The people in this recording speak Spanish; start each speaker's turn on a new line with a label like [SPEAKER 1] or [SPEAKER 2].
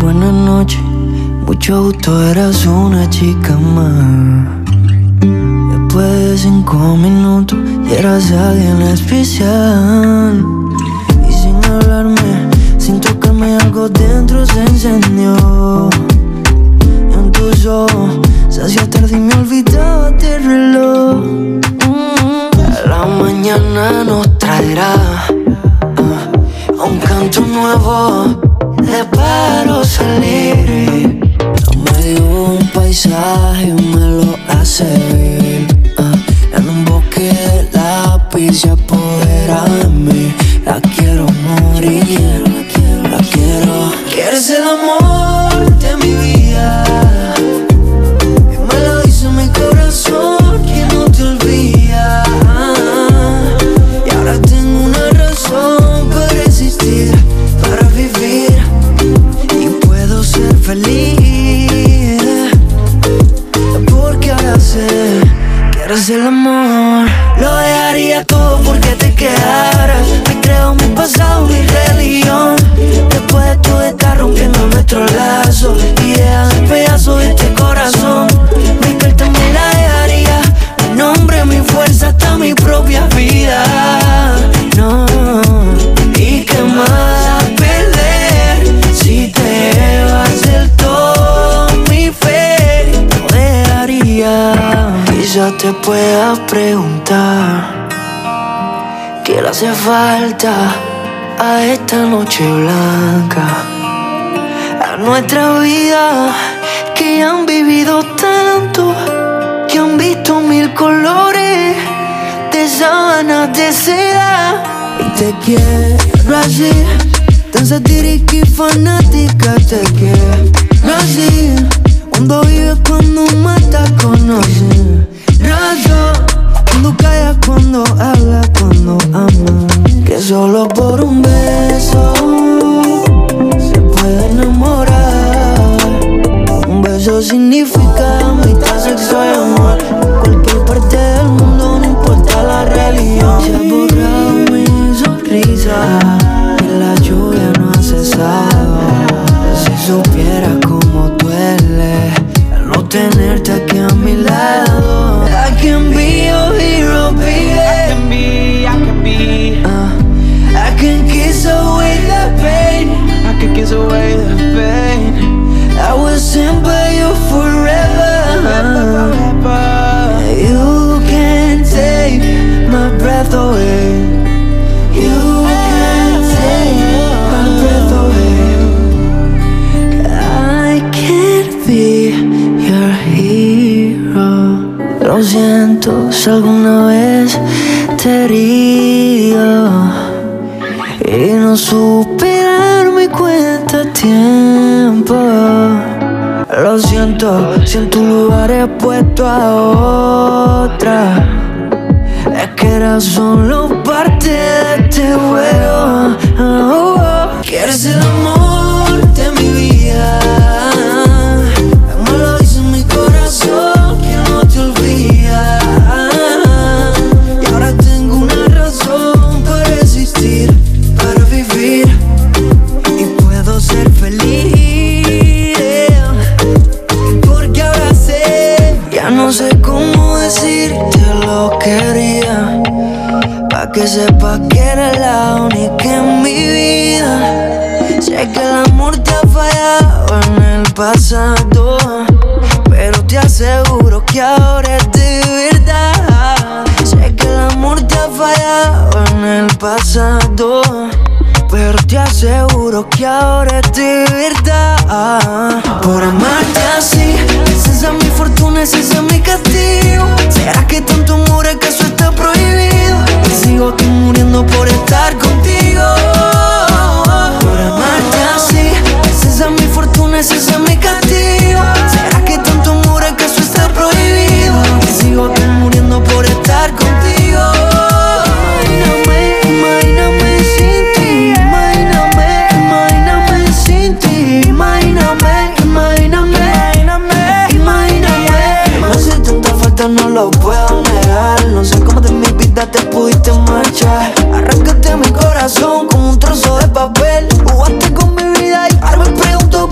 [SPEAKER 1] Buenas noches, mucho gusto, eras una chica más. Después de cinco minutos, ya eras alguien especial. Y sin hablarme, sin tocarme, algo dentro se encendió. Y en tus ojos, se hacía tarde y me olvidaba del reloj. Mm, La mañana nos traerá ah, un canto nuevo de pájaros salir. No me dio un paisaje, me lo hace Lo dejaría todo porque te quedaras. Me creo mi pasado, mi religión. Después de todo está rompiendo nuestro lazo. Y deja Quizás te puedas preguntar qué le hace falta a esta noche blanca, a nuestra vida que han vivido tanto, que han visto mil colores de sábanas de seda. Y te quiero así, tan satírica y fanática te quiero así, cuando vives cuando matas conoces cuando callas, cuando hablas, cuando amas, que solo por un beso se puede enamorar. Un beso significa mitad sexo y amor. Cualquier parte del mundo, no importa la religión. Se ha borrado mi sonrisa siento si alguna vez te he herido y no supe darme cuenta tiempo. Lo siento si en tu lugar he puesto a otra. Es que era solo parte de este juego. Oh, oh. Quieres el amor no sé cómo decirte lo que haría. Pa' que sepas que eres la única en mi vida. Sé que el amor te ha fallado en el pasado. Pero te aseguro que ahora es de verdad. Sé que el amor te ha fallado en el pasado. Pero te aseguro que ahora es de verdad Por amarte así Esa es mi fortuna, ese es mi no lo puedo negar. No sé cómo de mi vida te pudiste marchar. Arrancaste mi corazón como un trozo de papel. Jugaste con mi vida y ahora me pregunto